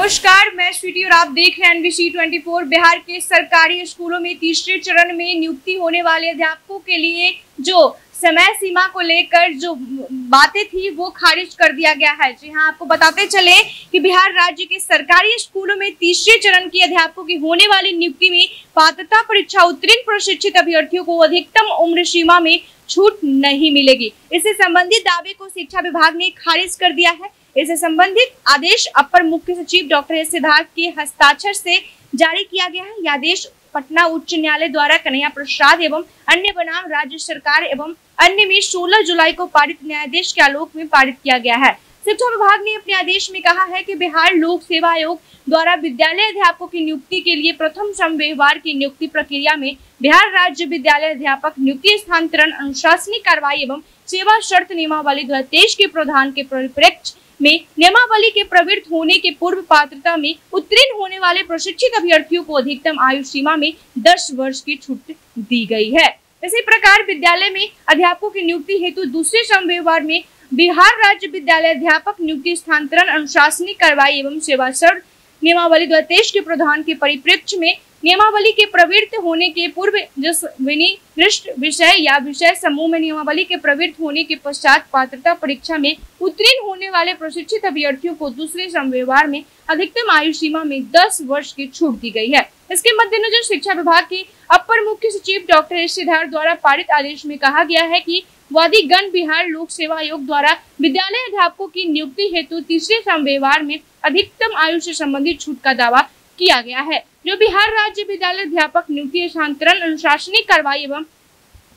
नमस्कार, मैं स्वीटी और आप देख रहे हैं एनबीसी 24 बिहार के सरकारी स्कूलों में तीसरे चरण में नियुक्ति होने वाले अध्यापकों के लिए जो समय सीमा को लेकर जो बातें थी, वो खारिज कर दिया गया है। जी हाँ आपको बताते चले कि बिहार राज्य के सरकारी स्कूलों में तीसरे चरण के अध्यापकों की होने वाली नियुक्ति में पात्रता परीक्षा उत्तीर्ण प्रशिक्षित अभ्यर्थियों को अधिकतम उम्र सीमा में छूट नहीं मिलेगी। इससे संबंधित दावे को शिक्षा विभाग ने खारिज कर दिया है। इससे संबंधित आदेश अपर मुख्य सचिव डॉक्टर एस सिद्धार्थ के हस्ताक्षर से जारी किया गया है। यह आदेश पटना उच्च न्यायालय द्वारा कन्हैया प्रसाद एवं अन्य बनाम राज्य सरकार एवं अन्य में 16 जुलाई को पारित न्यायाधीश के आलोक में पारित किया गया है। शिक्षा विभाग ने अपने आदेश में कहा है कि बिहार लोक सेवा आयोग द्वारा विद्यालय अध्यापकों की नियुक्ति के लिए प्रथम श्रम व्यवहार की नियुक्ति प्रक्रिया में बिहार राज्य विद्यालय अध्यापक नियुक्ति स्थानांतरण, अनुशासनिक कार्रवाई एवं सेवा शर्त नियमावली दो के प्रधान के परिप्रेक्ष्य में नियमावली के प्रवृत्त होने के पूर्व पात्रता में उत्तीर्ण होने वाले प्रशिक्षित अभ्यर्थियों को अधिकतम आयु सीमा में 10 वर्ष की छूट दी गई है। इसी प्रकार विद्यालय में अध्यापकों की नियुक्ति हेतु दूसरे श्रम व्यवहार में बिहार राज्य विद्यालय अध्यापक नियुक्ति स्थानांतरण अनुशासनिक कार्रवाई एवं सेवा शर्त नियमावली दो के प्रधान के परिप्रेक्ष्य में नियमावली के प्रवृत्त होने के पूर्व जिस विनिर्दिष्ट विषय या विषय समूह में नियमावली के प्रवृत्त होने के पश्चात पात्रता परीक्षा में उत्तीर्ण होने वाले प्रशिक्षित अभ्यर्थियों को दूसरे व्यवहार में अधिकतम आयु सीमा में 10 वर्ष की छूट दी गई है। इसके मद्देनजर शिक्षा विभाग के अपर मुख्य सचिव डॉक्टर एस सिद्धार्थ द्वारा पारित आदेश में कहा गया है की वादी गण बिहार लोक सेवा आयोग द्वारा विद्यालय अध्यापकों की नियुक्ति हेतु तीसरे व्यवहार में अधिकतम आयु से संबंधित छूट का दावा किया गया है, जो बिहार राज्य विद्यालय अध्यापक नियुक्ति हस्तांतरण, अनुशासनिक कार्रवाई एवं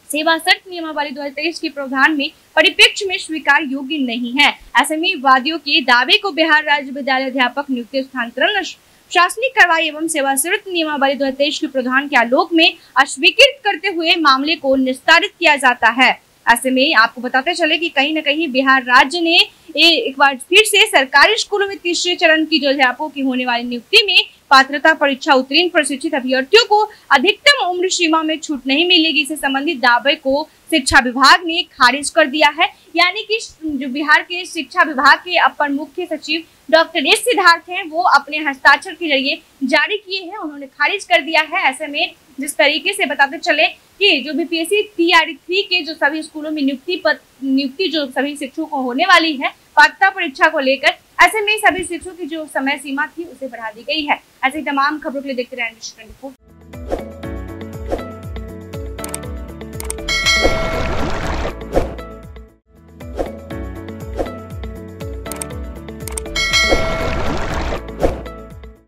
सेवा शर्त नियमावली दो हज़ार तेईस के प्रावधान में परिप्रेक्ष्य में स्वीकार योग्य नहीं है। ऐसे में वादियों के दावे को बिहार राज्य विद्यालय अध्यापक नियुक्ति हस्तांतरण शासनिक कार्रवाई एवं सेवा शर्त नियमावली दो हज़ार तेईस के प्रधान के आलोक में अस्वीकृत करते हुए मामले को निस्तारित किया जाता है। ऐसे में आपको बताते चले कि कहीं ना कहीं बिहार राज्य ने एक बार फिर से सरकारी स्कूलों में तीसरे चरण की जो अध्यापकों की होने वाली नियुक्ति में पात्रता परीक्षा उत्तीर्ण प्रशिक्षित अभ्यर्थियों को अधिकतम उम्र सीमा में छूट नहीं मिलेगी। इससे संबंधित दावे को शिक्षा विभाग ने खारिज कर दिया है। यानी कि जो बिहार के शिक्षा विभाग के अपर मुख्य सचिव डॉक्टर एस सिद्धार्थ हैं, वो अपने हस्ताक्षर के ज़रिए जारी किए हैं। उन्होंने खारिज कर दिया है ऐसे में जिस तरीके से बताते चले कि जो बीपीएससी टीआरई थ्री के जो सभी स्कूलों में नियुक्ति पद नियुक्ति जो सभी शिक्षकों को होने वाली है, पात्रता परीक्षा को लेकर ऐसे में सभी शिक्षकों की जो समय सीमा थी उसे बढ़ा दी गई है। ऐसी तमाम खबरों के लिए देखते रहे